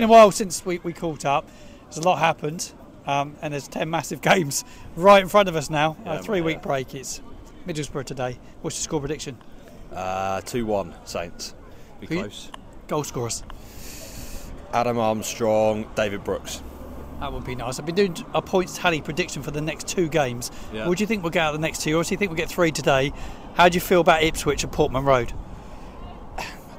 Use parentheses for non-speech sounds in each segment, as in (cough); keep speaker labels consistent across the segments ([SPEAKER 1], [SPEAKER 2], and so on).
[SPEAKER 1] been a while since we, we caught up. There's a lot happened, um, and there's 10 massive (laughs) games right in front of us now.
[SPEAKER 2] Yeah,
[SPEAKER 1] a three week
[SPEAKER 2] yeah.
[SPEAKER 1] break. It's Middlesbrough today. What's your score prediction?
[SPEAKER 2] Uh, 2 1 Saints. Be
[SPEAKER 1] Who
[SPEAKER 2] close.
[SPEAKER 1] Goal scorers.
[SPEAKER 2] Adam Armstrong, David Brooks.
[SPEAKER 1] That would be nice. I've been doing a points tally prediction for the next two games.
[SPEAKER 2] Yeah.
[SPEAKER 1] What do you think we'll get out of the next two? Or do you think we'll get three today? How do you feel about Ipswich and Portman Road?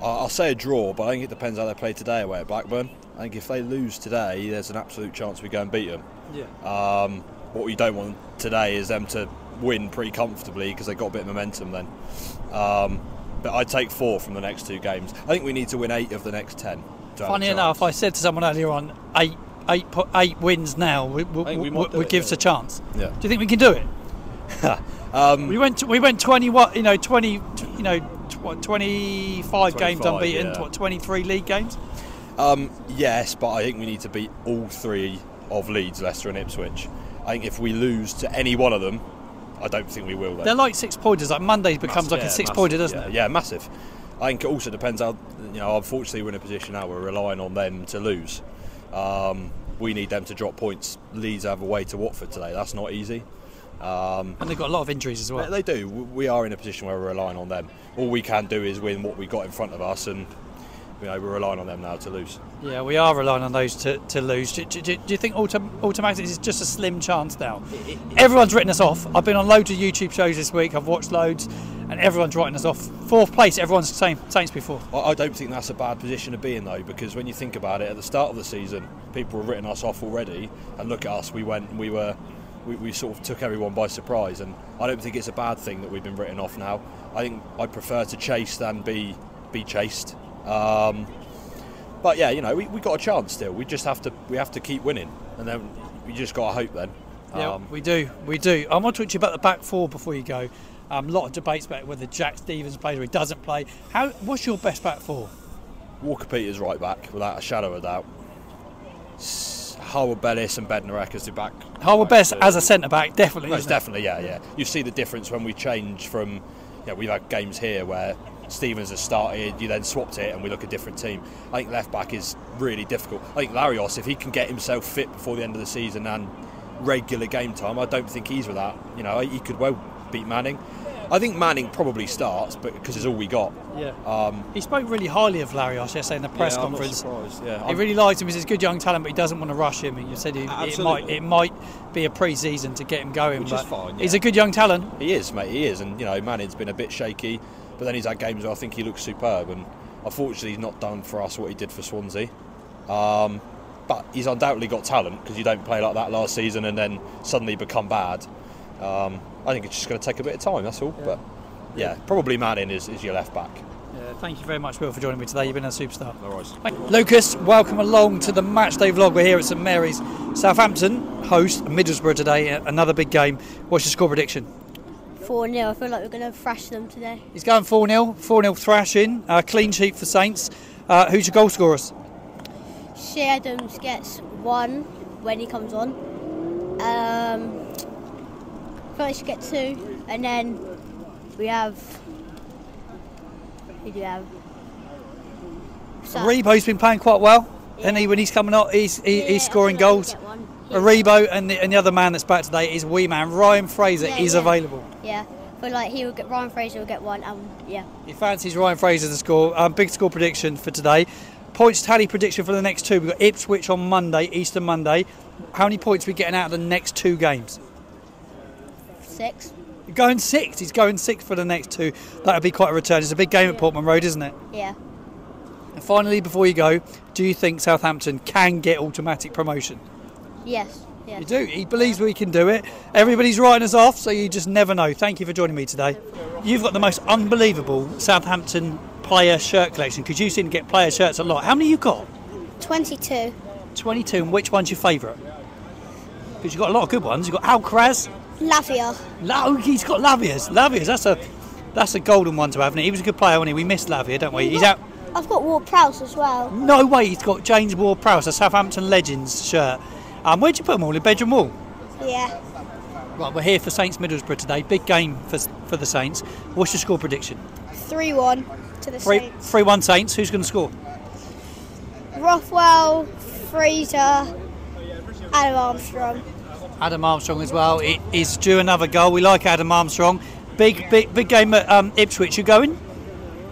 [SPEAKER 2] I- I'll say a draw, but I think it depends how they play today away at Blackburn. I think if they lose today, there's an absolute chance we go and beat them.
[SPEAKER 1] Yeah.
[SPEAKER 2] Um, what we don't want today is them to win pretty comfortably because they got a bit of momentum then. Um, but I'd take four from the next two games. I think we need to win eight of the next ten. to have a
[SPEAKER 1] Funny enough, I said to someone earlier on, eight, eight, po- eight wins now would, would,
[SPEAKER 2] I think we
[SPEAKER 1] would,
[SPEAKER 2] might do
[SPEAKER 1] would
[SPEAKER 2] it,
[SPEAKER 1] give us
[SPEAKER 2] yeah.
[SPEAKER 1] a chance.
[SPEAKER 2] Yeah.
[SPEAKER 1] Do you think we can do it?
[SPEAKER 2] Um, (laughs)
[SPEAKER 1] We went, we went 20, what, you know, 20, you know, tw- 25 games unbeaten,
[SPEAKER 2] yeah.
[SPEAKER 1] tw- 23 league games.
[SPEAKER 2] Um, yes, but I think we need to beat all three of Leeds, Leicester, and Ipswich. I think if we lose to any one of them, I don't think we will. Then.
[SPEAKER 1] They're like six pointers. Like Mondays becomes
[SPEAKER 2] Massive,
[SPEAKER 1] like
[SPEAKER 2] yeah,
[SPEAKER 1] a six
[SPEAKER 2] massive,
[SPEAKER 1] pointer, doesn't
[SPEAKER 2] yeah,
[SPEAKER 1] it?
[SPEAKER 2] Yeah, massive. I think it also depends how you know. Unfortunately, we're in a position now where we're relying on them to lose. Um, we need them to drop points. Leeds have a way to Watford today. That's not easy. Um,
[SPEAKER 1] And they've got a lot of injuries as well.
[SPEAKER 2] they, they do. We are in a position where we're relying on them. All we can do is win what we got in front of us, and you know we're relying on them now to lose.
[SPEAKER 1] Yeah, we are relying on those to, to lose. Do, do, do you think autom- automatics is just a slim chance now? Everyone's written us off. I've been on loads of YouTube shows this week. I've watched loads, and everyone's writing us off. Fourth place, everyone's saying Saints before.
[SPEAKER 2] I I don't think that's a bad position to be in though, because when you think about it, at the start of the season, people were written us off already, and look at us, we went, and we were, we, we sort of took everyone by surprise, and I don't think it's a bad thing that we've been written off now. I think I prefer to chase than be be chased. Um, but yeah, you know, we, we got a chance still. We just have to we have to keep winning, and then we just got to hope then.
[SPEAKER 1] Yeah,
[SPEAKER 2] Um,
[SPEAKER 1] we do, we do. I want to talk to you about the back four before you go. A um, lot of debates about whether Jack Stephens plays or he doesn't play. How? What's your best back four?
[SPEAKER 2] Walker Peters right back, without a shadow of a doubt. S- Harwood Bellis and Bednarek as the back.
[SPEAKER 1] Harwood
[SPEAKER 2] Bellis
[SPEAKER 1] as a centre back, definitely.
[SPEAKER 2] Most definitely, yeah, yeah. You see the difference when we change from, you know, we've had games here where Stephens has started, you then swapped it, and we look a different team. I think left back is really difficult. I think Larios, if he can get himself fit before the end of the season and regular game time, I don't think he's without. You know, he could well beat Manning. I think Manning probably starts, but because it's all we got.
[SPEAKER 1] Yeah.
[SPEAKER 2] Um,
[SPEAKER 1] He spoke really highly of Larios yesterday in the press
[SPEAKER 2] yeah,
[SPEAKER 1] conference.
[SPEAKER 2] surprised, Yeah,
[SPEAKER 1] He really likes him. He's a good young talent, but he doesn't want to rush him. And you said he, it might it might be a pre-season to get him going.
[SPEAKER 2] Which is
[SPEAKER 1] but
[SPEAKER 2] fine,
[SPEAKER 1] He's a good young talent.
[SPEAKER 2] He is, mate. He is, and you know, Manning's been a bit shaky, but then he's had games where I think he looks superb. And unfortunately, he's not done for us what he did for Swansea. Um, but he's undoubtedly got talent because you don't play like that last season and then suddenly become bad. Um, I think it's just going to take a bit of time. That's all. But yeah, probably Manning is, is your left back.
[SPEAKER 1] Yeah, thank you very much, Will, for joining me today. You've been a superstar.
[SPEAKER 2] No worries.
[SPEAKER 1] Lucas, welcome along to the Matchday vlog. We're here at St Mary's. Southampton host Middlesbrough today. Another big game. What's your score prediction?
[SPEAKER 3] 4 0. I feel like we're going to thrash them today.
[SPEAKER 1] He's going 4 0, 4 0 thrashing, uh, clean sheet for Saints. Uh, who's your goal scorers?
[SPEAKER 3] Che Adams gets one when he comes on. Um, Feel should get two. And then we have. Who do we have? Sa-
[SPEAKER 1] Rebo's been playing quite well, and he when he's coming up, he's he,
[SPEAKER 3] Yeah,
[SPEAKER 1] he's scoring goals.
[SPEAKER 3] he'll get one.
[SPEAKER 1] Rebo and the, and the other man that's back today is wee man Ryan Fraser
[SPEAKER 3] Yeah,
[SPEAKER 1] is
[SPEAKER 3] yeah.
[SPEAKER 1] available.
[SPEAKER 3] Yeah, feel like he will get Ryan Fraser will get one. Um, yeah,
[SPEAKER 1] He fancies Ryan Fraser to score. Um, big score prediction for today. Points tally prediction for the next two. We've got Ipswich on Monday, Easter Monday. How many points are we getting out of the next two games?
[SPEAKER 3] Six.
[SPEAKER 1] You're going six. He's going six for the next two. That'll be quite a return. It's a big game at Portman Road, isn't it?
[SPEAKER 3] Yeah,
[SPEAKER 1] And finally, before you go, do you think Southampton can get automatic promotion?
[SPEAKER 3] yes, yes.
[SPEAKER 1] You do. He believes we can do it. Everybody's writing us off, so you just never know. Thank you for joining me today. You've got the most unbelievable Southampton player shirt collection because you seem to get player shirts a lot. How many you got?
[SPEAKER 3] 22.
[SPEAKER 1] 22. And which one's your favourite? Because you've got a lot of good ones. You've got Alcaraz.
[SPEAKER 3] Lavia.
[SPEAKER 1] La- he's got Lavias. Lavias. That's a that's a golden one to have. And he was a good player, wasn't he? We missed Lavia, don't we? He's out.
[SPEAKER 3] I've got Ward Prowse as well.
[SPEAKER 1] No way. He's got James Ward-Prowse, a Southampton Legends shirt. Um, where'd you put them all? In bedroom wall.
[SPEAKER 3] Yeah.
[SPEAKER 1] Right, we're here for Saints Middlesbrough today. Big game for, for the Saints. What's your score prediction?
[SPEAKER 3] 3 1 to the
[SPEAKER 1] Three,
[SPEAKER 3] Saints.
[SPEAKER 1] three one Saints. Who's going to score?
[SPEAKER 3] Rothwell, Fraser, Adam Armstrong.
[SPEAKER 1] Adam Armstrong as well i- is due another goal. We like Adam Armstrong. Big, big, big game at um, Ipswich. You going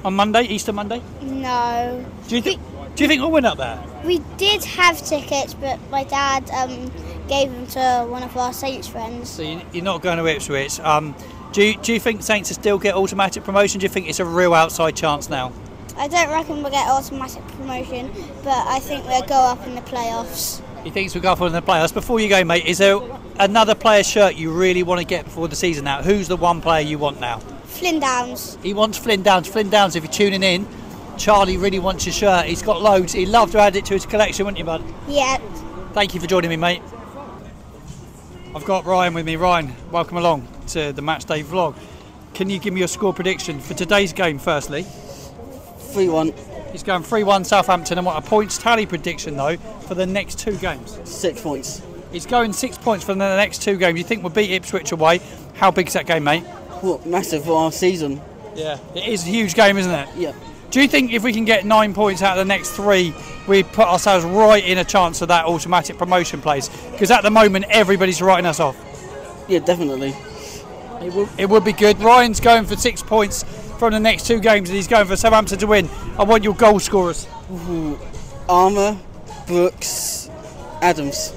[SPEAKER 1] on Monday, Easter Monday?
[SPEAKER 3] No.
[SPEAKER 1] Do you think? Do you think we'll win up there?
[SPEAKER 3] We did have tickets, but my dad um, gave them to one of our Saints friends.
[SPEAKER 1] So you- you're not going to Ipswich. Um, do you, do you think Saints will still get automatic promotion? Do you think it's a real outside chance now?
[SPEAKER 3] I don't reckon we'll get automatic promotion, but I think we'll go up in the playoffs.
[SPEAKER 1] He thinks we'll go for in the playoffs. Before you go, mate, is there another player's shirt you really want to get before the season out? Who's the one player you want now?
[SPEAKER 3] Flynn Downs.
[SPEAKER 1] He wants Flynn Downs. Flynn Downs, if you're tuning in, Charlie really wants your shirt. He's got loads. He'd love to add it to his collection, wouldn't you, bud?
[SPEAKER 3] Yeah.
[SPEAKER 1] Thank you for joining me, mate. I've got Ryan with me. Ryan, welcome along to the match day vlog. Can you give me your score prediction for today's game, firstly?
[SPEAKER 4] 3 1,
[SPEAKER 1] He's going 3 1 Southampton. And what a points tally prediction, though, for the next two games?
[SPEAKER 4] 6 points.
[SPEAKER 1] He's going six points for the next two games. You think we'll beat Ipswich away? How big's that game, mate?
[SPEAKER 4] What, massive for our season.
[SPEAKER 1] Yeah. It is a huge game, isn't it?
[SPEAKER 4] Yeah.
[SPEAKER 1] Do you think if we can get nine points out of the next three, we put ourselves right in a chance of that automatic promotion place? Because at the moment, everybody's writing us off.
[SPEAKER 4] Yeah, definitely.
[SPEAKER 1] It would, it would be good. Ryan's going for six points from the next two games, and he's going for Southampton to win. I want your goal scorers.
[SPEAKER 4] Armour, Brooks, Adams.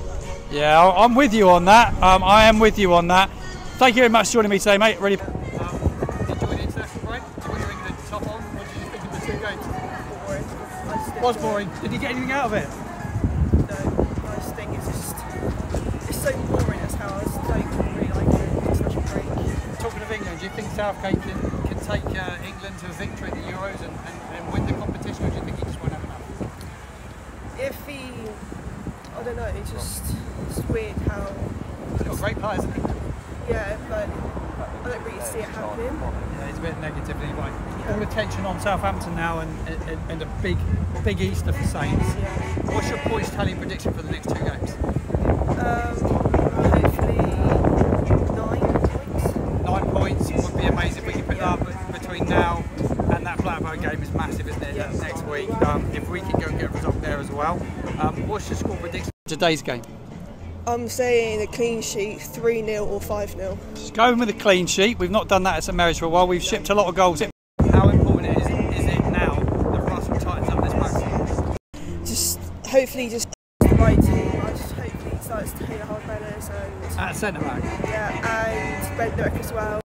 [SPEAKER 1] Yeah, I- I'm with you on that. Um, I am with you on that. Thank you very much for joining me today, mate. Really. Um, enjoy the international break. What do you think of the top on? What did you think of the two games? Was boring. Did you get anything out of it?
[SPEAKER 5] No, I just think it's just it's so boring as how I just don't really like it. International break.
[SPEAKER 1] Talking of England, do you think Southgate can, can take uh, England to a victory at the Euros and, and, and win the competition, or do you think he just won't have enough?
[SPEAKER 5] If he, I don't know, it's just it's weird how
[SPEAKER 1] He's got great players, hasn't he?
[SPEAKER 5] yeah, but I don't really see it happening.
[SPEAKER 1] Yeah, he's a bit negative anyway. All attention on Southampton now and, and, and a big big Easter for Saints. What's your points tally prediction for the next two games?
[SPEAKER 5] Um, hopefully nine points.
[SPEAKER 1] Nine points would be amazing if we can pick that up between now and that Blackburn game is massive, isn't it? That's next week. Um, if we can go and get a result there as well. Um, what's your score prediction? Today's game.
[SPEAKER 5] I'm saying a clean sheet, three 0 or five 0
[SPEAKER 1] Just going with a clean sheet. We've not done that at St Mary's for a while. We've shipped a lot of goals. How important is it, is it now that Russell tightens up this back?
[SPEAKER 5] Just hopefully just right. I just hopefully he starts to hit hard banners and
[SPEAKER 1] At centre back.
[SPEAKER 5] yeah, and Bednarek as well.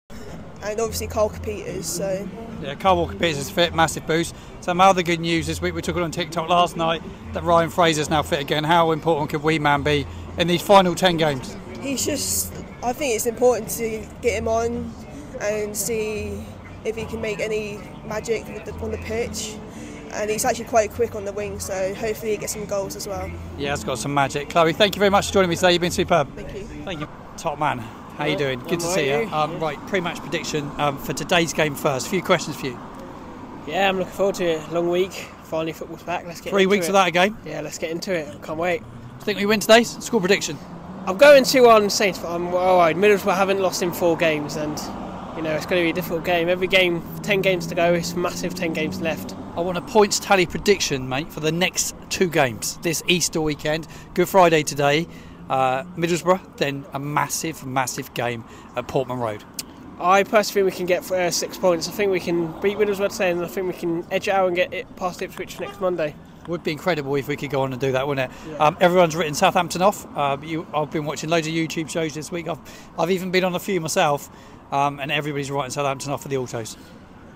[SPEAKER 5] And obviously Carl Peters, so
[SPEAKER 1] Yeah, Carl Walker Peters is fit, massive boost. Some other good news this week. We took it on TikTok last night that Ryan Fraser's now fit again. How important could Wee Man be in these final 10 games?
[SPEAKER 5] he's just I think it's important to get him on and see if he can make any magic with the, on the pitch. And he's actually quite quick on the wing, so hopefully he gets some goals as well.
[SPEAKER 1] Yeah, it's got some magic. Chloe, thank you very much for joining me today. You've been superb.
[SPEAKER 5] Thank you.
[SPEAKER 1] Thank you. Top man. How you doing? Good to see you. Um, right, pre-match prediction um, for today's game first. A few questions for you.
[SPEAKER 6] Yeah, I'm looking forward to it. Long week. Finally, football's back. Let's get
[SPEAKER 1] Three weeks
[SPEAKER 6] it.
[SPEAKER 1] without a game.
[SPEAKER 6] Yeah, let's get into it. Can't wait.
[SPEAKER 1] Do you think we win today's score prediction?
[SPEAKER 6] I'm going two on Saints, but I'm all right. Middlesbrough haven't lost in four games, and you know it's going to be a difficult game. Every game, ten games to go. It's massive. Ten games left.
[SPEAKER 1] I want a points tally prediction, mate, for the next two games this Easter weekend. Good Friday today, uh, Middlesbrough, then a massive, massive game at Portman Road.
[SPEAKER 6] I personally think we can get uh, six points. I think we can beat Middlesbrough today, and I think we can edge it out and get it past Ipswich next Monday.
[SPEAKER 1] Would be incredible if we could go on and do that, wouldn't it? Um, everyone's written Southampton off. Uh, you, I've been watching loads of YouTube shows this week. I've, I've even been on a few myself, um, and everybody's writing Southampton off for the autos.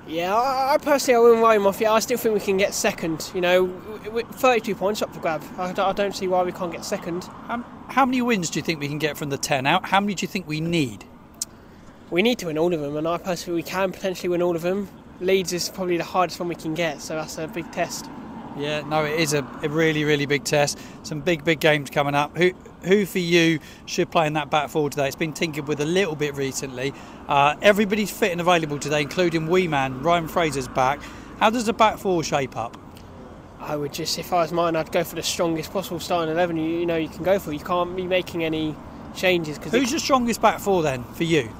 [SPEAKER 6] Yeah, I, I personally I wouldn't worry, him off yet. I still think we can get second. You know, w- w- 32 points up for grab. I, don't- I don't see why we can't get second.
[SPEAKER 1] Um, how many wins do you think we can get from the 10 out? How many do you think we need?
[SPEAKER 6] We need to win all of them, and I personally we can potentially win all of them. Leeds is probably the hardest one we can get, so that's a big test.
[SPEAKER 1] Yeah, no, it is a, a really, really big test. Some big, big games coming up. Who, who for you should play in that back four today? It's been tinkered with a little bit recently. Uh, everybody's fit and available today, including Wee Man. Ryan Fraser's back. How does the back four shape up?
[SPEAKER 6] I would just, if I was mine, I'd go for the strongest possible starting eleven. You, you know, you can go for. You can't be making any changes because
[SPEAKER 1] Who's your strongest back four then for you?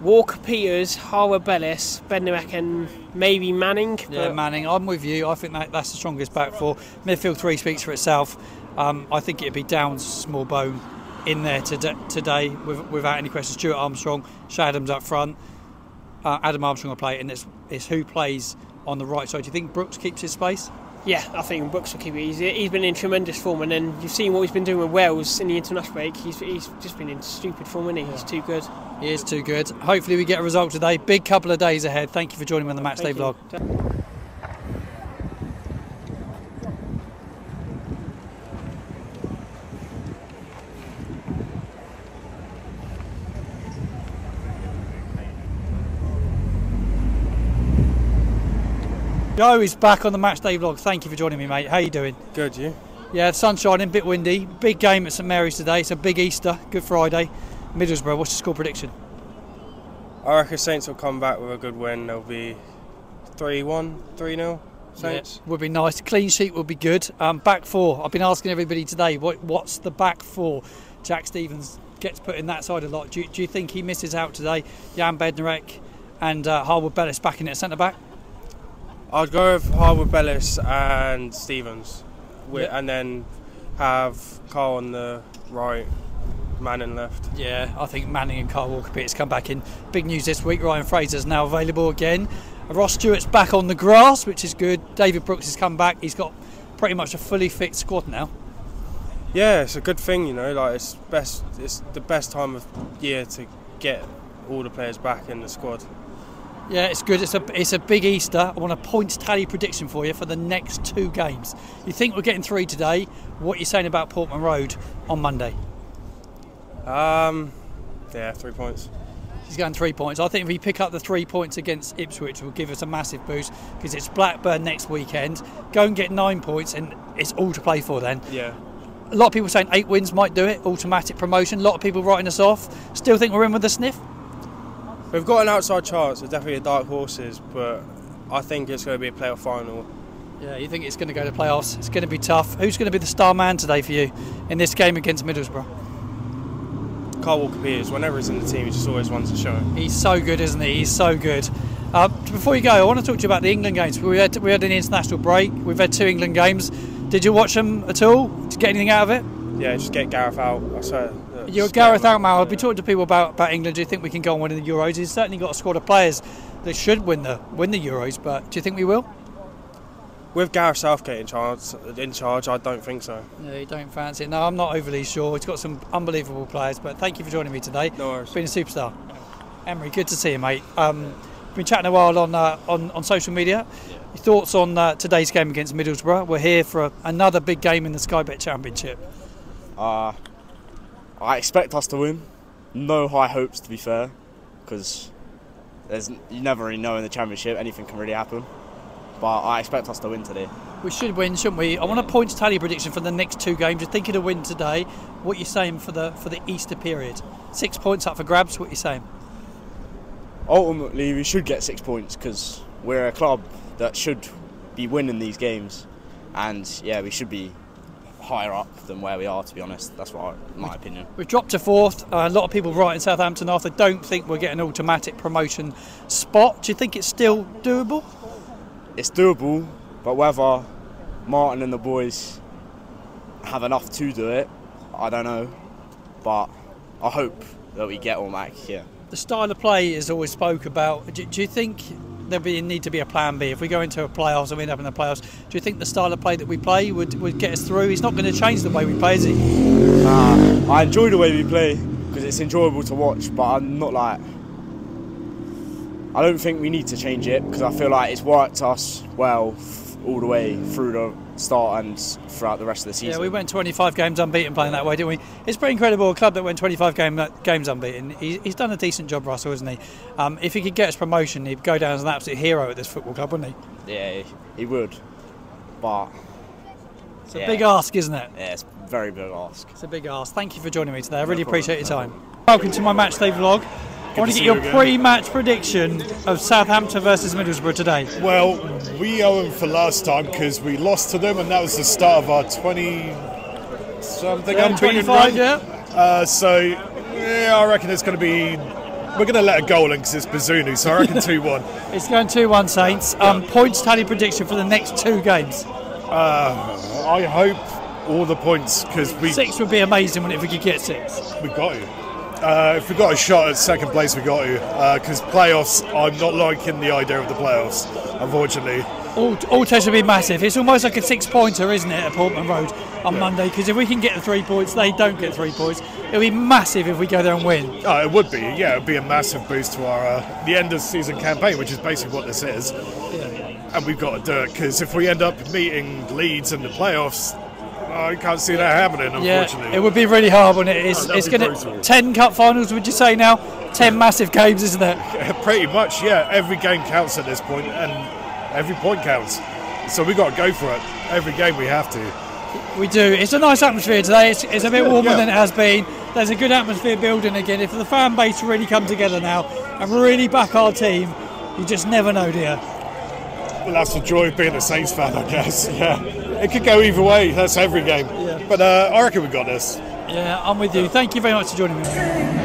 [SPEAKER 6] Walker Peters, Harwood Bellis, Bednarek, and maybe Manning.
[SPEAKER 1] Yeah, Manning, I'm with you. I think that, that's the strongest back four. Midfield three speaks for itself. Um, I think it'd be Downs, Smallbone in there today, today with, without any questions. Stuart Armstrong, Che Adams up front. Uh, Adam Armstrong will play, and it's, it's who plays on the right side. Do you think Brooks keeps his space?
[SPEAKER 6] Yeah, I think Brooks will keep it easy. He's been in tremendous form, and then you've seen what he's been doing with Wales in the international break. He's, he's just been in stupid form, isn't he? He's too good.
[SPEAKER 1] He is too good. Hopefully, we get a result today. Big couple of days ahead. Thank you for joining me on the Match Day
[SPEAKER 6] Thank you.
[SPEAKER 1] vlog. Joe is back on the Match Day vlog. Thank you for joining me, mate. How you doing?
[SPEAKER 7] Good, you?
[SPEAKER 1] Yeah, sun's shining, bit windy. Big game at St Mary's today. It's a big Easter, Good Friday. Middlesbrough, what's your score prediction?
[SPEAKER 7] I reckon Saints will come back with a good win. They'll be 3 1, 3 0. Saints.
[SPEAKER 1] Yeah, would be nice. Clean sheet would be good. Um, back four. I've been asking everybody today, what, what's the back four? Jack Stephens gets put in that side a lot. Do you, do you think he misses out today? Jan Bednarek and uh, Harwood Bellis backing it at centre back?
[SPEAKER 7] I'd go with Harwood Bellis and Stephens, wi-
[SPEAKER 1] Yeah.
[SPEAKER 7] and then have Carl on the right, Manning left.
[SPEAKER 1] Yeah, I think Manning and Carl Walker Peters come back in. Big news this week. Ryan Fraser's now available again. Ross Stewart's back on the grass, which is good. David Brooks has come back. He's got pretty much a fully fit squad now.
[SPEAKER 7] Yeah, it's a good thing, you know. Like it's best, it's the best time of year to get all the players back in the squad.
[SPEAKER 1] Yeah, it's good. It's a it's a big Easter. I want a points tally prediction for you for the next two games. You think we're getting three today? What are you saying about Portman Road on Monday?
[SPEAKER 7] Um, yeah, three points.
[SPEAKER 1] He's going three points. I think if we pick up the three points against Ipswich, will give us a massive boost because it's Blackburn next weekend. Go and get nine points, and it's all to play for then.
[SPEAKER 7] Yeah,
[SPEAKER 1] A lot of people saying eight wins might do it, automatic promotion. A lot of people writing us off. Still think we're in with the sniff.
[SPEAKER 7] We've got an outside chance. There's definitely a dark horses, but I think it's going to be a playoff final.
[SPEAKER 1] Yeah, you think it's going to go to playoffs? It's going to be tough. Who's going to be the star man today for you in this game against Middlesbrough?
[SPEAKER 7] Carl Walker Peters, whenever he's in the team, he just always wants to show.
[SPEAKER 1] He's so good, isn't he? He's so good. Uh, before you go, I want to talk to you about the England games. We had we had an international break. We've had two England games. Did you watch them at all? Did you get anything out of it?
[SPEAKER 7] Yeah, just get Gareth out. I swear.
[SPEAKER 1] You're Gareth Outmouth. I've been talking to people about, about England. Do you think we can go and win the Euros? He's certainly got a squad of players that should win the win the Euros. But do you think we will?
[SPEAKER 7] With Gareth Southgate in charge, in charge, I don't think so.
[SPEAKER 1] No, you don't fancy it. No, I'm not overly sure. He's got some unbelievable players. But thank you for joining me today.
[SPEAKER 7] No worries.
[SPEAKER 1] Been a superstar. Emery, good to see you, mate. Um, been chatting a while on uh, on, on social media. Your thoughts on uh, today's game against Middlesbrough? We're here for a, another big game in the Sky Bet Championship.
[SPEAKER 8] Uh, I expect us to win. No high hopes, to be fair, because there's you never really know in the championship. Anything can really happen. But I expect us to win today.
[SPEAKER 1] We should win, shouldn't we? I want a points tally prediction for the next two games. You're thinking of win today. What you saying for the for the Easter period? Six points up for grabs. What you saying?
[SPEAKER 8] Ultimately, we should get six points because we're a club that should be winning these games, and yeah, we should be higher up than where we are. To be honest, that's what I, my opinion.
[SPEAKER 1] We've dropped to fourth. Uh, a lot of people writing Southampton off. They don't think we're getting an automatic promotion spot. Do you think it's still doable?
[SPEAKER 8] It's doable, but whether Martin and the boys have enough to do it, I don't know. But I hope that we get all automatic here.
[SPEAKER 1] The style of play is always spoke about. Do, do you think there be need to be a plan B if we go into a playoffs and we end up in the playoffs? Do you think the style of play that we play would, would get us through? He's not going to change the way we play, is he?
[SPEAKER 8] Nah, I enjoy the way we play because it's enjoyable to watch, but I'm not like. I don't think we need to change it because I feel like it's worked us well all the way through the start and throughout the rest of the season.
[SPEAKER 1] Yeah, we went 25 games unbeaten playing that way, didn't we? It's pretty incredible. A club that went 25 game, games unbeaten. He, he's done a decent job, Russell, hasn't he? Um, if he could get us promotion, he'd go down as an absolute hero at this football club, wouldn't he?
[SPEAKER 8] Yeah, he would, but
[SPEAKER 1] It's a
[SPEAKER 8] Yeah.
[SPEAKER 1] big ask, isn't it?
[SPEAKER 8] yeah, it's a very big ask.
[SPEAKER 1] It's a big ask. Thank you for joining me today. I really appreciate your time. Welcome to my match day vlog. I want to get your pre-match prediction of Southampton versus Middlesbrough today.
[SPEAKER 9] Well, we owe them for last time because we lost to them, and that was the start of our 20 something
[SPEAKER 1] Yeah,
[SPEAKER 9] unbeaten
[SPEAKER 1] 25,
[SPEAKER 9] run.
[SPEAKER 1] yeah.
[SPEAKER 9] Uh, so, yeah, I reckon it's going to be we're going to let a goal in because it's Bazunu, so I reckon (laughs) 2 1.
[SPEAKER 10] It's going 2 1 Saints. Um, points tally prediction for the next two games.
[SPEAKER 9] Uh, I hope all the points because we
[SPEAKER 10] Six would be amazing if we could get six.
[SPEAKER 9] we got to. Uh, if we got a shot at second place, we got to. Because playoffs, I'm not liking the idea of the playoffs, unfortunately.
[SPEAKER 10] All, all tests would be massive. It's almost like a six pointer, isn't it, at Portman Road on Monday? Because if we can get the three points, they don't get three points. It'll be massive if we go there and win.
[SPEAKER 9] Oh, it would be, yeah, it would be a massive boost to our uh, the end of season campaign, which is basically what this is. And we've got to do it because if we end up meeting Leeds in the playoffs, Oh, I can't see that happening, unfortunately.
[SPEAKER 10] Yeah, it would be really hard, wouldn't it? It's,
[SPEAKER 9] Oh,
[SPEAKER 10] it's going to. ten cup finals. Would you say now? Ten massive games, isn't it? (laughs)
[SPEAKER 9] Pretty much, yeah. Every game counts at this point, and every point counts. So we've got to go for it. Every game we have to.
[SPEAKER 10] We do. It's a nice atmosphere today. It's, it's a bit
[SPEAKER 9] good,
[SPEAKER 10] warmer
[SPEAKER 9] yeah.
[SPEAKER 10] than it has been. There's a good atmosphere building again. If the fan base really come together now and really back our team, you just never know, dear.
[SPEAKER 9] Well, that's the joy of being a Saints fan, I guess. (laughs) Yeah, it could go either way. That's every game. Yeah. But uh, I reckon we got this.
[SPEAKER 10] Yeah, I'm with you. Thank you very much for joining me.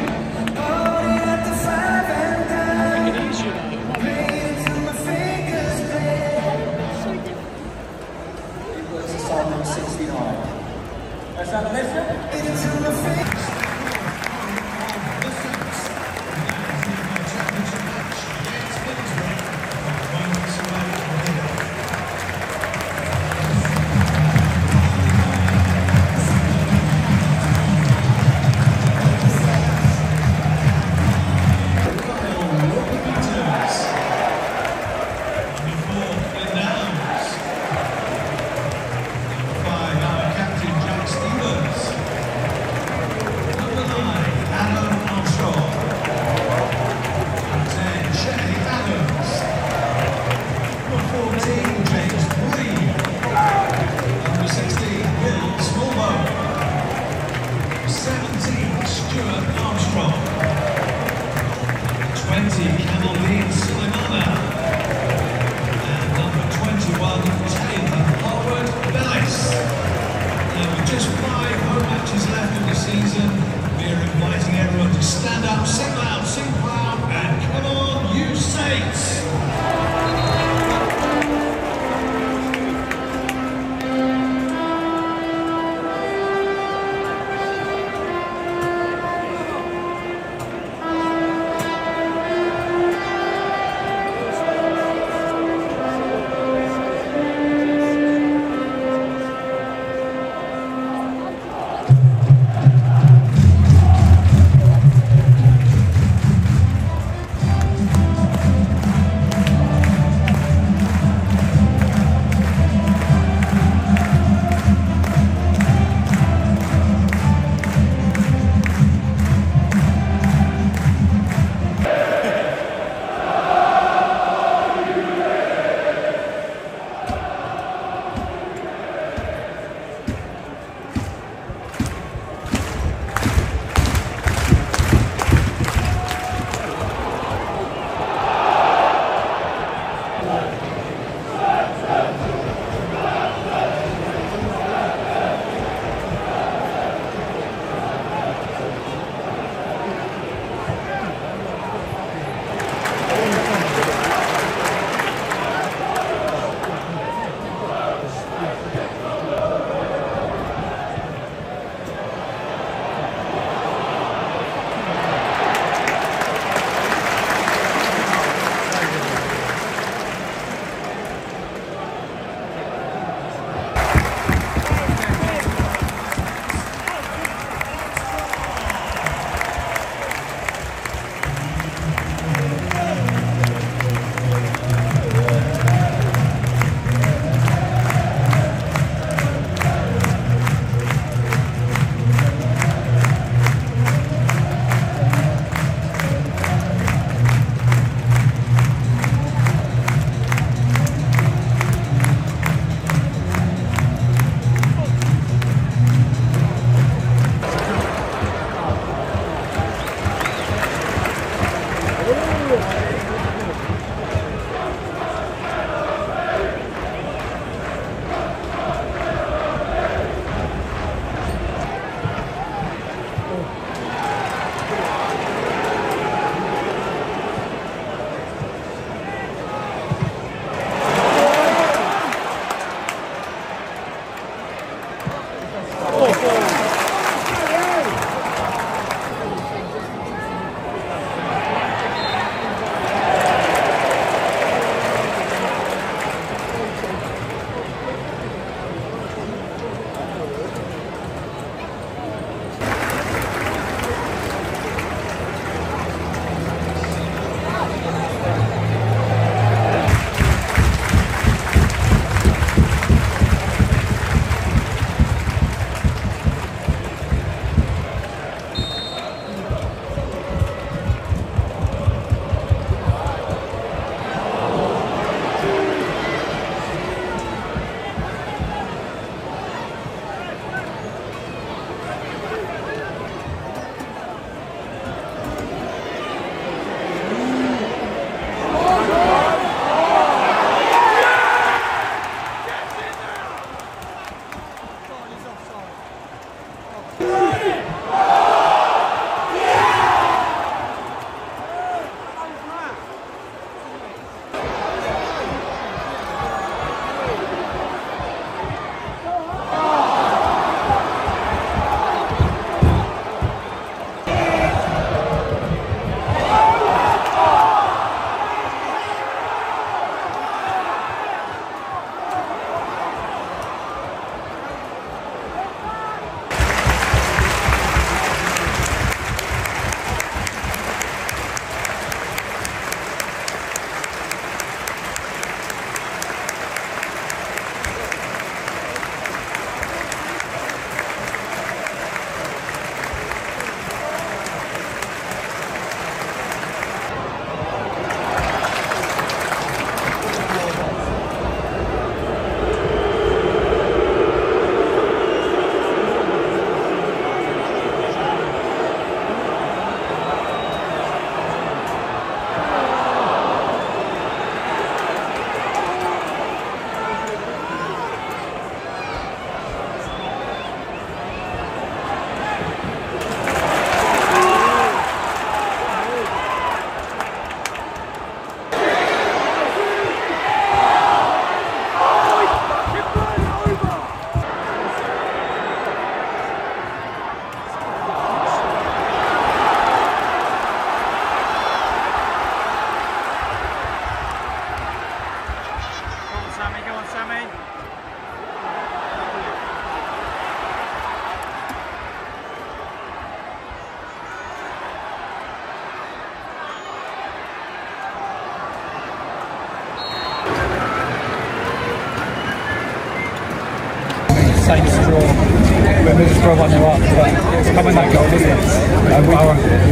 [SPEAKER 11] And
[SPEAKER 1] we,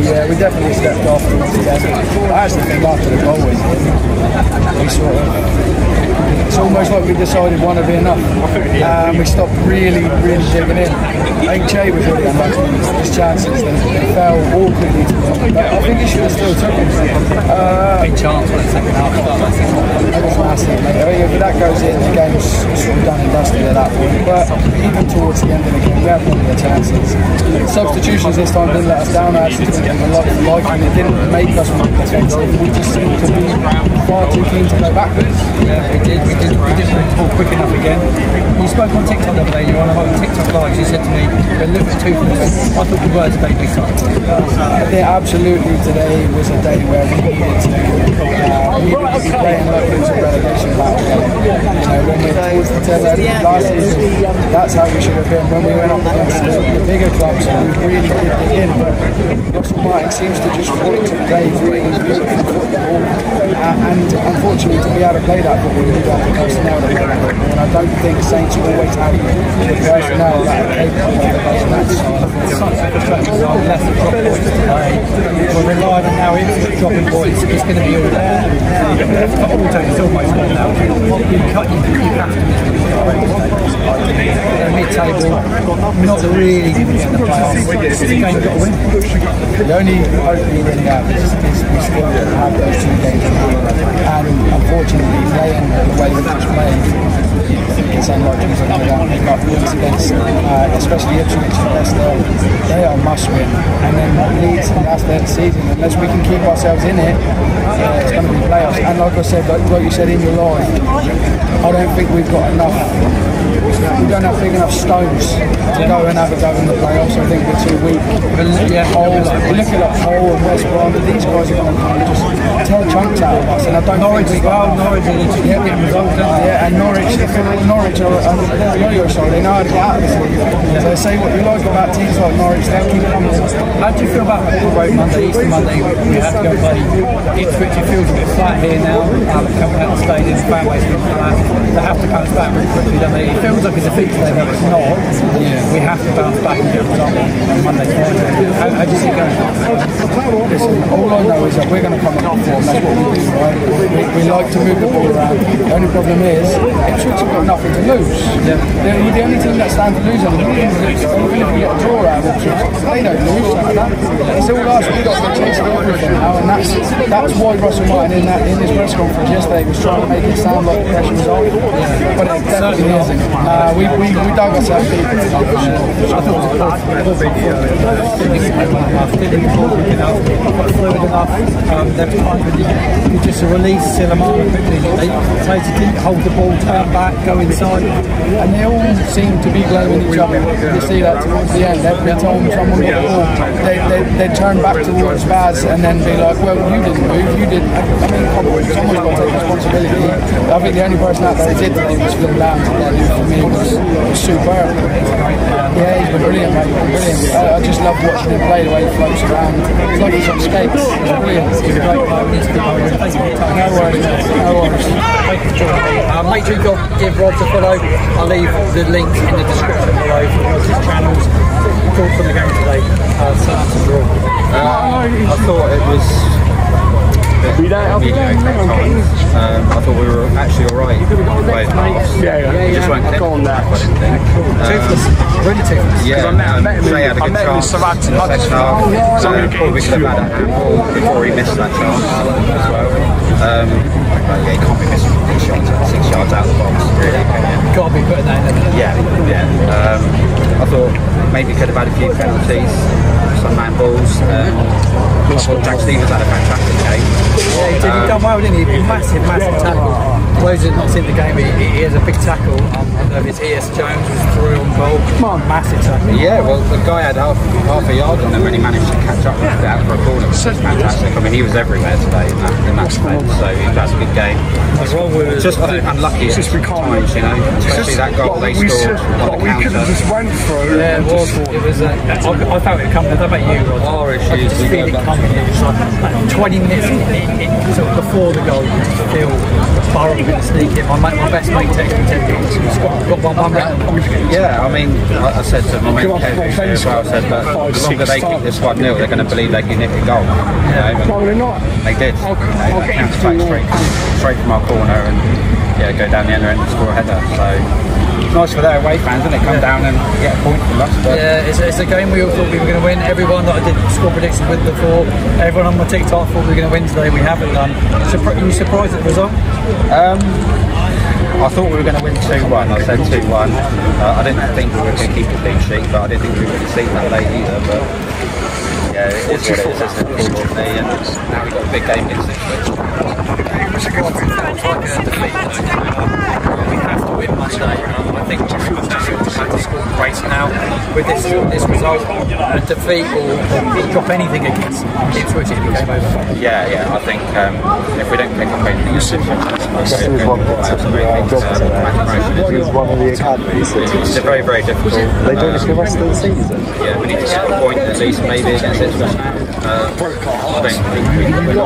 [SPEAKER 12] yeah, we definitely stepped off the end. I actually think after the goal was in, we sort of, it's almost like we decided one would be enough. Um, we stopped really, really digging in. I think Jay was really unlucky with his chances. They fell awkwardly to. But I think he should have still took it. Uh,
[SPEAKER 1] Big chance for the second half.
[SPEAKER 12] that was massive, mate. I think if that goes in, the game's sort of done and dusted at that point. But even towards the end of the game, we had plenty of chances. Substitutions this time didn't let us down. I actually think we were like for like, and it didn't make us more defensive. We just seemed to be far too keen to go backwards.
[SPEAKER 1] Yeah, we did. We did. We didn't really quick enough again. You spoke on TikTok the other day. You were on a whole TikTok live. You said to me, "We're a little bit too confident." I thought we were today, big time.
[SPEAKER 12] I think absolutely today was a day where we needed to, uh, we needed to be playing like it was a relegation battle. You know, when we towards the of last season, that's how we should have been. When we went up against the, the bigger clubs, we really did dig in. But Russell Martin seems to just want to play really beautiful football. Uh, and unfortunately, to be able to play that football, And I don't think Saints always have the personnel that are capable of that style of
[SPEAKER 1] We're relying on now it's dropping points. It's going to be all there. All time almost gone now. You cut. You, you have to mid-table, not really the playoffs. It's a game got to win.
[SPEAKER 12] The only hope we have is, is we still have those two games. And unfortunately, playing the way that it's played, it's unlikely we're going to go and pick up wins against, uh, especially Ipswich and Leicester. They are must win. And then Leeds in the last the season, unless we can keep ourselves in it, uh, it's going to be playoffs. And like I said, like, like you said in your line, I don't think we've got enough. We don't have big enough stones to go and have a go in the playoffs. I think we're too weak. But yeah, Hull, look at like Hull and West Brom, these guys are going to just tear chunks out of us. And I don't
[SPEAKER 1] Norwich
[SPEAKER 12] think we
[SPEAKER 1] well. Norwich are the
[SPEAKER 12] yeah, yeah, and Norwich, Norwich are um, yo-yo. They know how to get out of this league. So say what you like about teams like Norwich, they'll keep coming.
[SPEAKER 1] How do you feel about the road Monday, Easter Monday? We have to go play Ipswich. It feels a bit flat here now. Um, coming out of the stadium, fan base feels flat. They have to bounce back really quickly, don't they? It feels like it's a feature but it's not. We have to bounce back and get a result on Monday. How, how do you see it going?
[SPEAKER 12] Listen, all I know is that we're going to come up That's what we do, right? We, we like to move the ball around. The only problem is Ipswich have got nothing to lose. They're the only team that stand to lose anything. Even if we get a draw out of Ipswich, they don't lose. It's all us. We've got to chasing everything now, and that's that's why Russell Martin in that in his press conference yesterday was trying to make it sound like the pressure was on, but it definitely isn't. Uh, we, we we dug ourselves deep.
[SPEAKER 1] I thought it was a poor big deal. Didn't open enough, didn't ball quick enough, not fluid enough. Um, was when you, just release Silamara quickly. They Tater didn't hold the ball, turn back, go inside.
[SPEAKER 12] and they all seem to be blaming each other. You see that towards the end. Every time someone got the ball, they, they, they turn back towards Vaz and then be like, well, you didn't move, you didn't. I mean, come on, someone's got to take responsibility. I think the only person out there who did today was Phil Lamb who for me was, was superb. Yeah, he's been brilliant, mate. Brilliant. I, I just love watching him play the way he floats around. It's like he's on skates. It's brilliant. He's a great player. No worries, no worries.
[SPEAKER 1] Uh, make sure you go give Rob a follow. I'll leave the link in the description below for his channels. Thoughts on the game today? Uh, so that's a draw.
[SPEAKER 13] Uh, I thought it was mediocre at times. Um, I thought we were actually alright in both halves.
[SPEAKER 14] Yeah, yeah.
[SPEAKER 13] We just weren't
[SPEAKER 14] I'll go on that.
[SPEAKER 13] I didn't think.
[SPEAKER 1] Toothless, really toothless.
[SPEAKER 13] Yeah,
[SPEAKER 14] I met- I
[SPEAKER 13] um,
[SPEAKER 14] met him in-
[SPEAKER 13] Che had a
[SPEAKER 14] I
[SPEAKER 13] good
[SPEAKER 14] met him in
[SPEAKER 13] chance
[SPEAKER 14] Savat
[SPEAKER 13] in the second half.
[SPEAKER 14] So
[SPEAKER 13] Um, probably could have had a handball before he missed that chance as well. Um, but yeah, he can't be missing six yards, six yards out of the box, really.
[SPEAKER 1] Got to be putting that in there.
[SPEAKER 13] Yeah, yeah. Um, I thought maybe could have had a few penalties, some man balls. Um, I thought Jack Stephens had a fantastic game.
[SPEAKER 1] Yeah, he did. He done well, didn't he? Massive, massive tackle. For those not seen the game, he, he has a big tackle. Um, I don't know if it's Isaiah Jones was through on goal. Come on, massive tackle.
[SPEAKER 13] Yeah, well, the guy had half, half a yard on him when he managed to catch up and put it out for a corner. Which was fantastic. I mean, he was everywhere today in that, in that spot, so he had a good game. What's wrong with Just unlucky
[SPEAKER 14] It's just we
[SPEAKER 13] at
[SPEAKER 14] can't-
[SPEAKER 13] times, you know.
[SPEAKER 14] It's
[SPEAKER 13] Especially
[SPEAKER 14] just
[SPEAKER 13] that goal
[SPEAKER 14] what
[SPEAKER 13] they
[SPEAKER 14] we
[SPEAKER 13] scored
[SPEAKER 14] should-
[SPEAKER 13] on the
[SPEAKER 14] we could have just went through
[SPEAKER 1] Yeah, it was.
[SPEAKER 14] just-
[SPEAKER 1] It was. Uh, I, I felt it coming. I don't about you, Rod.
[SPEAKER 13] Our issues,
[SPEAKER 1] could just
[SPEAKER 13] we
[SPEAKER 1] feel it coming. It was like, like 20 minutes in, in, in, sort of before the goal. You just feel Borough were going to sneak it. My, mate, my best mate texted me 10 minutes. He's got, got one, one written.
[SPEAKER 13] Yeah, I mean, I, I said to my mate Kev who's here as well, I said that the longer they keep this 1 0, they're going to believe they can nick a goal. You know,
[SPEAKER 14] they're not.
[SPEAKER 13] they did. You know, counter attack straight, straight from our corner and yeah, go down the other end and score a header. So nice for their away fans, isn't it? Come down and get a point from us. But
[SPEAKER 1] Yeah, it's, it's a game we all thought we were going to win. Everyone that I did score predictions with before, everyone on my TikTok thought we were going to win today. We haven't done. Surpri- are you surprised at the result?
[SPEAKER 13] Um, I thought we were going to win 2 1. I said 2 1. Uh, I didn't think we were going to keep a clean sheet, but I didn't think we would concede that late either. But yeah, it is what it is, isn't it? Unfortunately, and now we've got a big game against Ipswich.
[SPEAKER 1] We have to win Monday. Um, I think we've had to score great now with this this result. A defeat or, or drop anything against Ipswich, be game over.
[SPEAKER 13] Yeah, yeah, I think um, if we don't pick up anything, it's
[SPEAKER 15] one of the academies.
[SPEAKER 13] It's very, very difficult.
[SPEAKER 15] They this
[SPEAKER 13] Um,
[SPEAKER 15] the rest of the season.
[SPEAKER 13] Yeah, we need to get a point at least, maybe against Ipswich. Uh, I think we.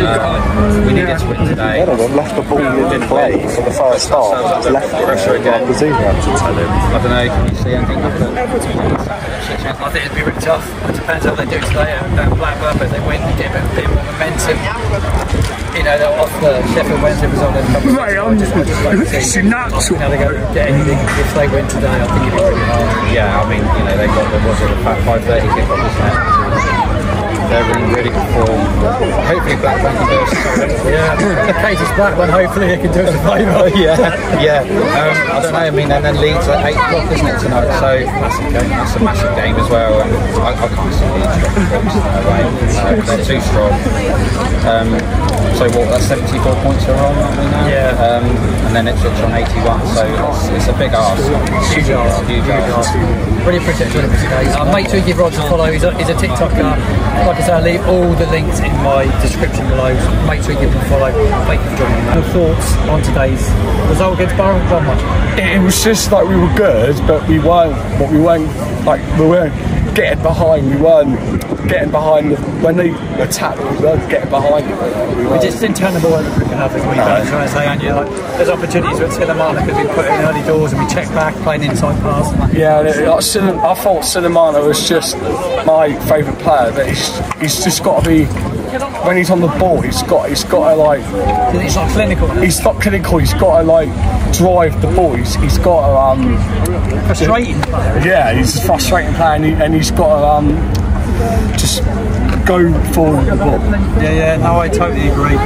[SPEAKER 13] Um, needed to win today.
[SPEAKER 15] One left the ball in play for the first half. Left it
[SPEAKER 13] Pressure again. I don't know, can you see anything?
[SPEAKER 1] I think it'd be really tough. It depends how they do today at at Blackburn, but they win, they get a bit more momentum. You know, they're off the Sheffield Wednesday result. they've come-
[SPEAKER 14] Mate, I'm just it's nuts.
[SPEAKER 1] You know, they go get anything if they win today. I think it'd be pretty hard.
[SPEAKER 13] Yeah, I mean, you know, they got the was it a 5:30 kick in really good form. Hopefully Blackburn can do us.
[SPEAKER 1] Yeah, (laughs) the case is Blackburn. Hopefully, they can do us a favour.
[SPEAKER 13] yeah, yeah. Um, I don't know. I mean, and then Leeds at eight o'clock, isn't it tonight? So massive game. That's a massive game as well. And I, I can't see Leeds away. Uh, they're too strong. Um, so what? That's seventy-four points are on, aren't we now?
[SPEAKER 1] Yeah.
[SPEAKER 13] Um, and then Ipswich on eighty-one. So it's, it's a big ask.
[SPEAKER 1] Huge ask.
[SPEAKER 13] Huge ask.
[SPEAKER 1] Really appreciate me today. Uh, make sure you give Rod a follow. He's a, he's a TikToker. Like Say, I'll leave all the links in my description below. So make sure you give him a follow. Thank you for joining me. Your thoughts on today's result against one.
[SPEAKER 14] It, it was just like we were good, but we weren't. But we weren't like we weren't getting behind. We weren't getting behind when they attacked. We weren't getting behind. it. We
[SPEAKER 1] We just didn't turn the ball over quick enough, as we
[SPEAKER 14] No.
[SPEAKER 1] trying to say, and you like, there's opportunities with Sulemana because we put in early doors and we check back, playing inside pass.
[SPEAKER 14] Yeah, and it, like, I thought Sulemana was just my favourite player, but he's, he's just got to be when he's on the ball. He's got he's got to like
[SPEAKER 1] He's not clinical.
[SPEAKER 14] he's not clinical. He's got to like drive the ball. He's, he's got to um
[SPEAKER 1] Frustrating player.
[SPEAKER 14] yeah, he's a frustrating player, and, he, and he's got to um just go for the ball.
[SPEAKER 1] Yeah, yeah, no, I totally agree.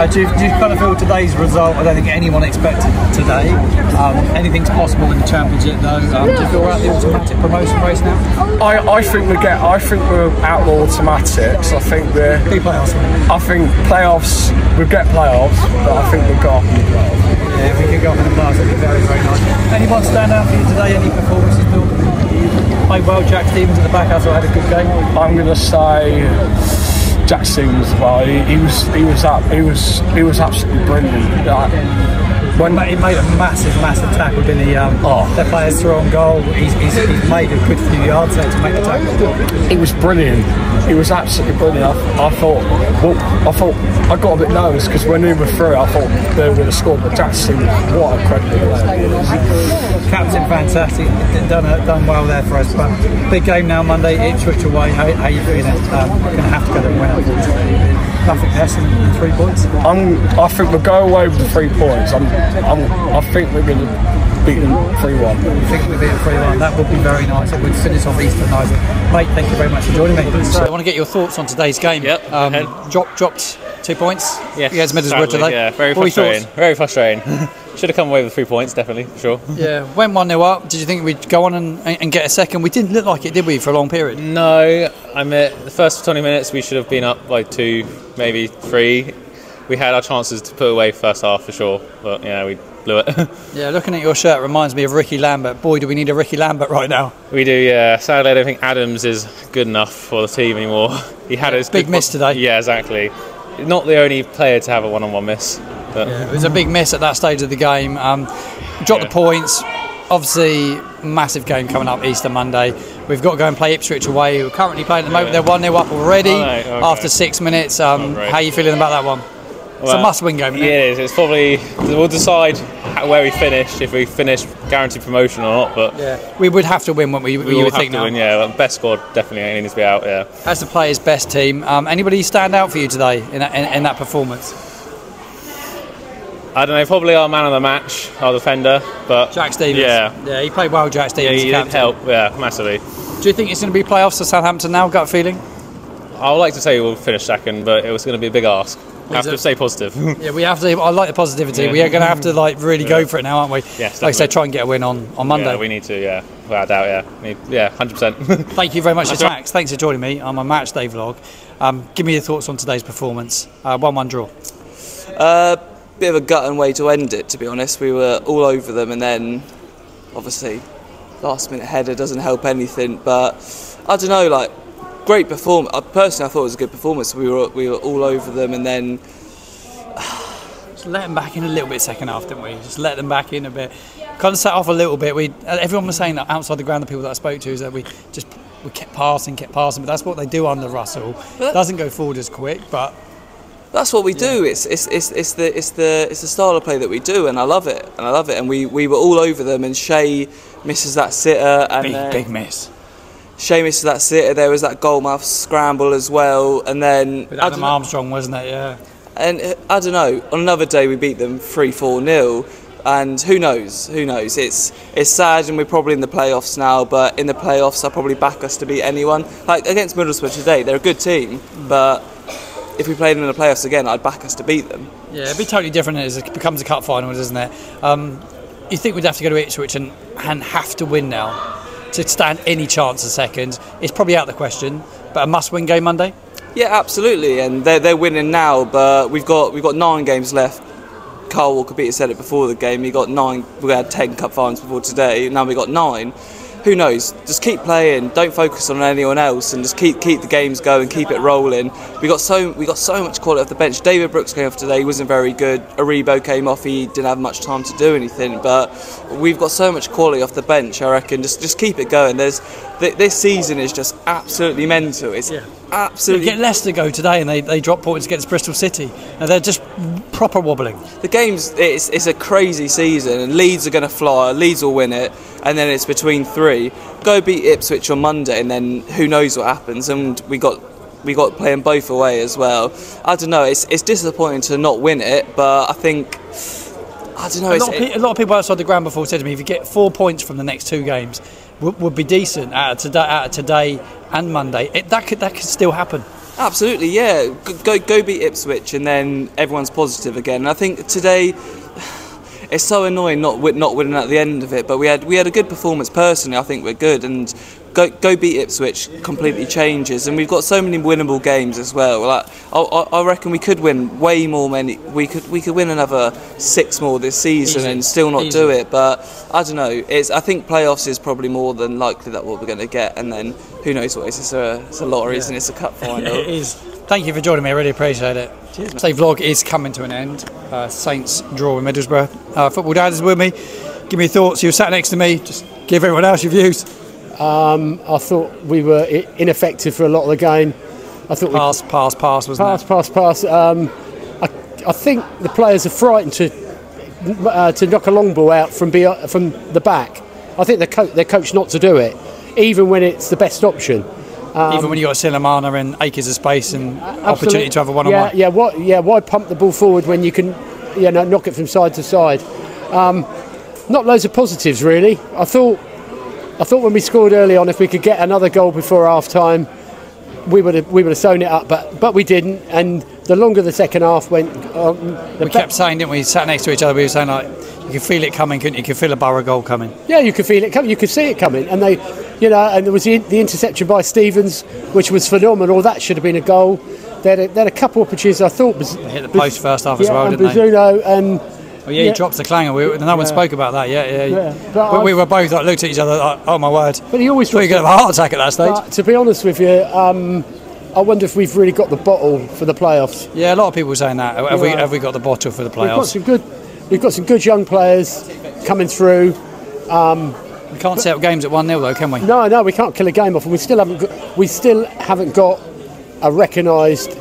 [SPEAKER 1] Uh, do, you, do you kind of feel today's result? I don't think anyone expected today. Um, anything's possible in the championship, though. Um, do you feel we're at the automatic promotion race now?
[SPEAKER 14] I, I think we get. I think we're out outlaw automatics. I think we're.
[SPEAKER 1] Big playoffs.
[SPEAKER 14] I think playoffs. We get playoffs, but I think we've got.
[SPEAKER 1] Yeah, if we could go up in the playoffs, it'd be very, very nice. Anyone stand out for you today? Any performances, Bill? Well. Jack Stephens at the back also had a good game.
[SPEAKER 14] I'm gonna say Jack Stephens. Well, he, he was he was up. He was he was absolutely brilliant. Like,
[SPEAKER 1] When he made a massive, massive tackle, didn't he? Um,
[SPEAKER 14] Oh.
[SPEAKER 1] The player's through on goal. He's, he's, he's made a good few yards there to make the tackle.
[SPEAKER 14] He was brilliant. He was absolutely brilliant. I, I thought, well, I thought I got a bit nervous because when we were through, I thought they were going to score. But Jack Stephens, what a credible player.
[SPEAKER 1] Captain, fantastic. Done done well there for us. But big game now Monday. Ipswich away. How, how you feeling? Um, going to have to go there and win. Unfortunately, nothing less than three points.
[SPEAKER 14] I'm, I think we'll go away with the three points. I'm, I'm, I think we're going to beat them three one.
[SPEAKER 1] I think we'll be at 3 1. That would be very nice. It would finish off Eastern nice. Mate, thank you very much for joining me. So I want to get your thoughts on today's game.
[SPEAKER 16] Yep,
[SPEAKER 1] Um,
[SPEAKER 16] okay.
[SPEAKER 1] drop, dropped two points.
[SPEAKER 16] Yes,
[SPEAKER 1] You guys Middlesbrough
[SPEAKER 16] sadly,
[SPEAKER 1] today.
[SPEAKER 16] Yeah, very
[SPEAKER 1] What
[SPEAKER 16] frustrating. Very frustrating. (laughs) Should have come away with three points, definitely, for sure.
[SPEAKER 1] Yeah, went 1 0 up. Did you think we'd go on and, and get a second? We didn't look like it, did we, for a long period?
[SPEAKER 16] No, I mean, the first 20 minutes we should have been up by two, maybe three. We had our chances to put away first half for sure, but yeah, we blew it. (laughs)
[SPEAKER 1] Yeah, looking at your shirt reminds me of Rickie Lambert. Boy, do we need a Rickie Lambert right now.
[SPEAKER 16] we do, yeah. Sadly, I don't think Adams is good enough for the team anymore. (laughs) He had his
[SPEAKER 1] Big miss today.
[SPEAKER 16] Yeah, exactly. not the only player to have a one-on-one miss. But
[SPEAKER 1] It was a big miss at that stage of the game. Um, dropped the points. Obviously, massive game coming up Easter Monday. We've got to go and play Ipswich away. We're currently playing at the moment. They're 1 0 up already
[SPEAKER 16] Oh, no, okay.
[SPEAKER 1] after six minutes. Um, how are you feeling about that one? it's a must win game, isn't
[SPEAKER 16] Yeah,
[SPEAKER 1] it?
[SPEAKER 16] it is. It's probably we'll decide where we finish if we finish guaranteed promotion or not. But
[SPEAKER 1] Yeah. We would have to win, wouldn't we?
[SPEAKER 16] we will
[SPEAKER 1] would
[SPEAKER 16] have
[SPEAKER 1] think
[SPEAKER 16] to
[SPEAKER 1] now.
[SPEAKER 16] win. Yeah, well, best squad definitely needs to be out. Yeah.
[SPEAKER 1] As the players' best team, um, anybody stand out for you today in that, in, in that performance?
[SPEAKER 16] I don't know. Probably our man of the match, our defender, but
[SPEAKER 1] Jack Stephens.
[SPEAKER 16] Yeah.
[SPEAKER 1] Yeah, he played well, Jack
[SPEAKER 16] Yeah,
[SPEAKER 1] Stephens.
[SPEAKER 16] he
[SPEAKER 1] the
[SPEAKER 16] did help. Yeah, massively.
[SPEAKER 1] Do you think it's going to be playoffs for Southampton now? Gut feeling?
[SPEAKER 16] I would like to say we'll finish second, but it was going to be a big ask. We Have to stay positive. (laughs)
[SPEAKER 1] Yeah, we have to. I like the positivity.
[SPEAKER 16] Yeah.
[SPEAKER 1] We are going to have to like really go for it now, aren't we?
[SPEAKER 16] Yes,
[SPEAKER 1] Like I said, try and get a win on on Monday.
[SPEAKER 16] Yeah, we need to. Yeah, without a doubt. Yeah, Need- yeah, hundred percent. (laughs)
[SPEAKER 1] Thank you very much,
[SPEAKER 16] That's
[SPEAKER 1] for. Max. Thanks for joining me on my match day vlog. Um, give me your thoughts on today's performance. Uh, One-one draw.
[SPEAKER 17] Uh, bit of a gutting way to end it, to be honest. We were all over them, and then obviously last minute header doesn't help anything. But I don't know, like great performance. Personally, I thought it was a good performance. We were we were all over them, and then (sighs)
[SPEAKER 1] Just let them back in a little bit second half, didn't we? Just let them back in a bit. Kind of set off a little bit. We uh, everyone was saying that outside the ground, the people that I spoke to, is that we just we kept passing, kept passing. But that's what they do under Russell. Doesn't go forward as quick, but
[SPEAKER 17] that's what we do. It's, it's it's it's the it's the it's the style of play that we do, and I love it, and I love it. And we, we were all over them, and Che misses that sitter, and
[SPEAKER 1] big
[SPEAKER 17] then
[SPEAKER 1] big miss.
[SPEAKER 17] Che misses that sitter. There was that goalmouth scramble as well, and then
[SPEAKER 1] With Adam Armstrong, wasn't it? Yeah.
[SPEAKER 17] And uh, I don't know. On another day, we beat them three, four nil, and who knows? Who knows? It's it's sad, and we're probably in the playoffs now. But in the playoffs, I'll probably back us to beat anyone. Like against Middlesbrough today, they're a good team, but if we played them in the playoffs again, I'd back us to beat them.
[SPEAKER 1] Yeah, it'd be totally different as it becomes a cup final, doesn't it? Um, you think we'd have to go to Ipswich and, and have to win now to stand any chance of second? It's probably out of the question, but a must-win game Monday.
[SPEAKER 17] Yeah, absolutely, and they're they're winning now, but we've got we've got nine games left. Kyle Walker Peters said it before the game. We got nine. We had ten cup finals before today. Now we got nine. Who knows? Just keep playing. Don't focus on anyone else, and just keep keep the games going. Keep it rolling. We got so we got so much quality off the bench. David Brooks came off today. He wasn't very good. Aribo came off. He didn't have much time to do anything. But we've got so much quality off the bench. I reckon. Just just keep it going. There's th- this season is just absolutely mental. It's
[SPEAKER 1] We
[SPEAKER 17] absolutely.
[SPEAKER 1] Get Leicester go today, and they, they drop points against Bristol City, and they're just proper wobbling.
[SPEAKER 17] the game's it's, it's a crazy season and Leeds are going to fly Leeds will win it and then it's between three. Go beat Ipswich on Monday and then who knows what happens. And we got we got playing both away as well. I don't know it's, it's disappointing to not win it but I think I don't know
[SPEAKER 1] a, lot pe- a lot of people outside the ground before said to me, if you get four points from the next two games, would, would be decent out of today, out of today and Monday. It, that could that could still happen.
[SPEAKER 17] Absolutely, yeah. Go go beat Ipswich, and then everyone's positive again. And I think today (sighs) it's so annoying not not winning at the end of it. But we had we had a good performance personally. I think we're good, and go go beat Ipswich completely changes. And we've got so many winnable games as well. Like I, I reckon we could win way more many. We could we could win another six more this season
[SPEAKER 1] Easy.
[SPEAKER 17] and still not
[SPEAKER 1] Easy.
[SPEAKER 17] do it. But I don't know. It's I think playoffs is probably more than likely that what we're going to get, and then who knows what it is. It's a it's a lottery, isn't it? It's a cup final. (laughs)
[SPEAKER 1] it is. Thank you for joining me. I really appreciate it. Cheers. Say vlog is coming to an end. Uh, Saints draw with Middlesbrough. Uh, Football Dad is with me. Give me your thoughts. You sat next to me. Just give everyone else your views.
[SPEAKER 18] Um, I thought we were ineffective for a lot of the game. I thought
[SPEAKER 1] pass, pass, pass, wasn't
[SPEAKER 18] pass, pass, pass. Um, I, I think the players are frightened to uh, to knock a long ball out from be, from the back. I think they're, co- they're coached not to do it, even when it's the best option. Um,
[SPEAKER 1] Even when you got Sulemana and acres of space and opportunity to have a one-on-one.
[SPEAKER 18] Yeah, what, yeah. Why pump the ball forward when you can, you know, knock it from side to side? Um, not loads of positives really. I thought, I thought when we scored early on, if we could get another goal before half time, we would have we would have sewn it up. But but we didn't. And the longer the second half went, um, the
[SPEAKER 1] We kept saying, didn't we? Sat next to each other. We were saying like, you could feel it coming, couldn't you? You could feel a Borough goal coming.
[SPEAKER 18] Yeah, you could feel it coming. You could see it coming, and they, you know, and there was the, the interception by Stephens, which was phenomenal. That should have been a goal. They had a, they had a couple of opportunities. I thought was
[SPEAKER 1] hit the post first half as well,
[SPEAKER 18] and
[SPEAKER 1] didn't they?
[SPEAKER 18] Bazunu and
[SPEAKER 1] Oh yeah, he drops the clanger. We, no one
[SPEAKER 18] Yeah.
[SPEAKER 1] spoke about that. Yeah, yeah.
[SPEAKER 18] Yeah,
[SPEAKER 1] But
[SPEAKER 18] but
[SPEAKER 1] we, were both like looked at each other. Like, oh my word!
[SPEAKER 18] But he always
[SPEAKER 1] thought you were going to have a heart attack at that stage.
[SPEAKER 18] But to be honest with you, um, I wonder if we've really got the bottle for the playoffs.
[SPEAKER 1] Yeah, a lot of people saying that. Have we have we got the bottle for the playoffs?
[SPEAKER 18] We've got some good, we've got some good young players coming through. Um,
[SPEAKER 1] we can't set up games at one 0 though, can we?
[SPEAKER 18] No, no, we can't kill a game off, and we still haven't got, we still haven't got a recognised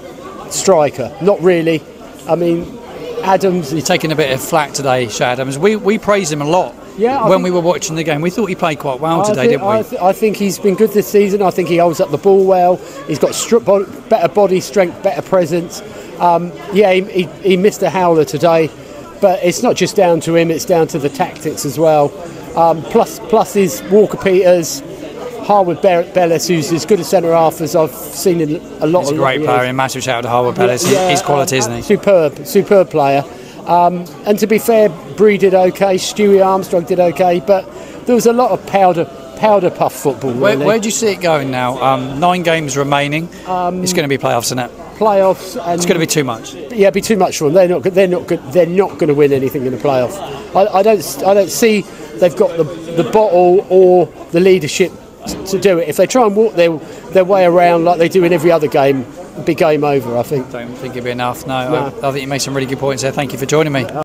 [SPEAKER 18] striker. Not really. I mean, Adams.
[SPEAKER 1] You're taking a bit of flack today, Che Adams. We we praised him a lot.
[SPEAKER 18] Yeah, I
[SPEAKER 1] when we were watching the game, we thought he played quite well
[SPEAKER 18] I
[SPEAKER 1] today,
[SPEAKER 18] think,
[SPEAKER 1] didn't we?
[SPEAKER 18] I, th- I think he's been good this season. I think he holds up the ball well. He's got stri- bo- better body strength, better presence. Um, yeah, he, he, he missed a howler today, but it's not just down to him. It's down to the tactics as well. Um, plus, plus is Walker Peters, Harwood Be- Bellis, who's as good a centre half as I've seen in a lot. Of years.
[SPEAKER 1] He's a great player, and massive shout out to Harwood Bellis.
[SPEAKER 18] Yeah,
[SPEAKER 1] He's quality,
[SPEAKER 18] um,
[SPEAKER 1] isn't he?
[SPEAKER 18] Superb, superb player. Um, and to be fair, Bree did okay, Stewie Armstrong did okay, but there was a lot of powder powder puff football.
[SPEAKER 1] Where,
[SPEAKER 18] Really.
[SPEAKER 1] where do you see it going now? Um, nine games remaining. it's going to be playoffs, isn't it?
[SPEAKER 18] playoffs? And
[SPEAKER 1] It's going to be too much.
[SPEAKER 18] Yeah, it'd be too much for them. They're not. They're not good. They're not going to win anything in the playoffs. I, I don't. I don't see they've got the the bottle or the leadership to do it. If they try and walk their their way around like they do in every other game, it'd be game over. I think.
[SPEAKER 1] Don't think it'd be enough. No,
[SPEAKER 18] No.
[SPEAKER 1] I, I think you made some really good points there. Thank you for joining me.